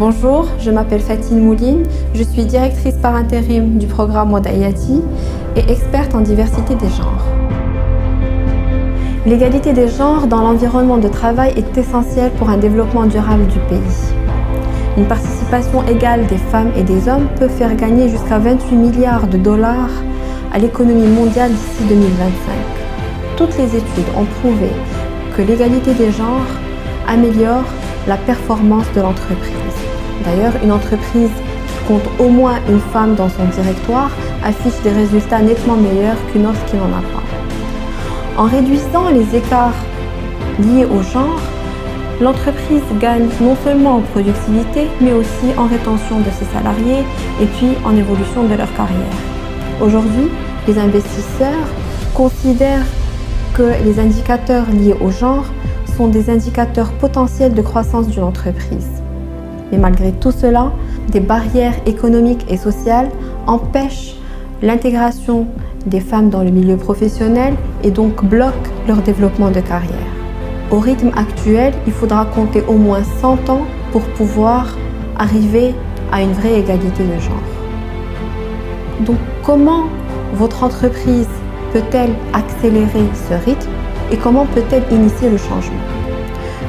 Bonjour, je m'appelle Fatine Mouline, je suis directrice par intérim du programme Modayati et experte en diversité des genres. L'égalité des genres dans l'environnement de travail est essentielle pour un développement durable du pays. Une participation égale des femmes et des hommes peut faire gagner jusqu'à 28 milliards de dollars à l'économie mondiale d'ici 2025. Toutes les études ont prouvé que l'égalité des genres améliore la performance de l'entreprise. D'ailleurs, une entreprise qui compte au moins une femme dans son directoire affiche des résultats nettement meilleurs qu'une autre qui n'en a pas. En réduisant les écarts liés au genre, l'entreprise gagne non seulement en productivité, mais aussi en rétention de ses salariés et puis en évolution de leur carrière. Aujourd'hui, les investisseurs considèrent que les indicateurs liés au genre sont des indicateurs potentiels de croissance d'une entreprise. Mais malgré tout cela, des barrières économiques et sociales empêchent l'intégration des femmes dans le milieu professionnel et donc bloquent leur développement de carrière. Au rythme actuel, il faudra compter au moins 100 ans pour pouvoir arriver à une vraie égalité de genre. Donc comment votre entreprise peut-elle accélérer ce rythme? Et comment peut-elle initier le changement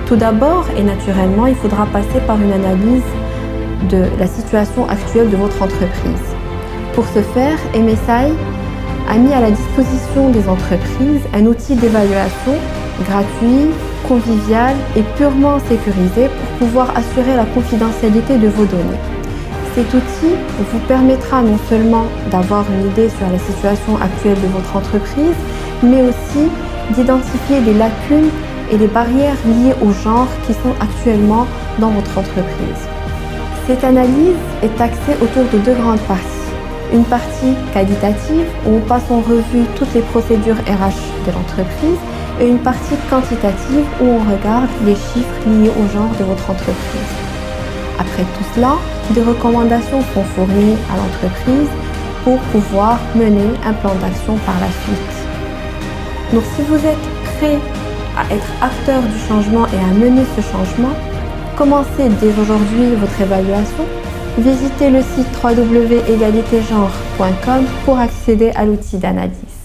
Tout d'abord et naturellement, il faudra passer par une analyse de la situation actuelle de votre entreprise. Pour ce faire, MSI a mis à la disposition des entreprises un outil d'évaluation gratuit, convivial et purement sécurisé pour pouvoir assurer la confidentialité de vos données. Cet outil vous permettra non seulement d'avoir une idée sur la situation actuelle de votre entreprise, mais aussi d'identifier les lacunes et les barrières liées au genre qui sont actuellement dans votre entreprise. Cette analyse est axée autour de deux grandes parties. Une partie qualitative où on passe en revue toutes les procédures RH de l'entreprise et une partie quantitative où on regarde les chiffres liés au genre de votre entreprise. Après tout cela, des recommandations sont fournies à l'entreprise pour pouvoir mener un plan d'action par la suite. Donc si vous êtes prêt à être acteur du changement et à mener ce changement, commencez dès aujourd'hui votre évaluation. Visitez le site www.égalitégenre.com pour accéder à l'outil d'analyse.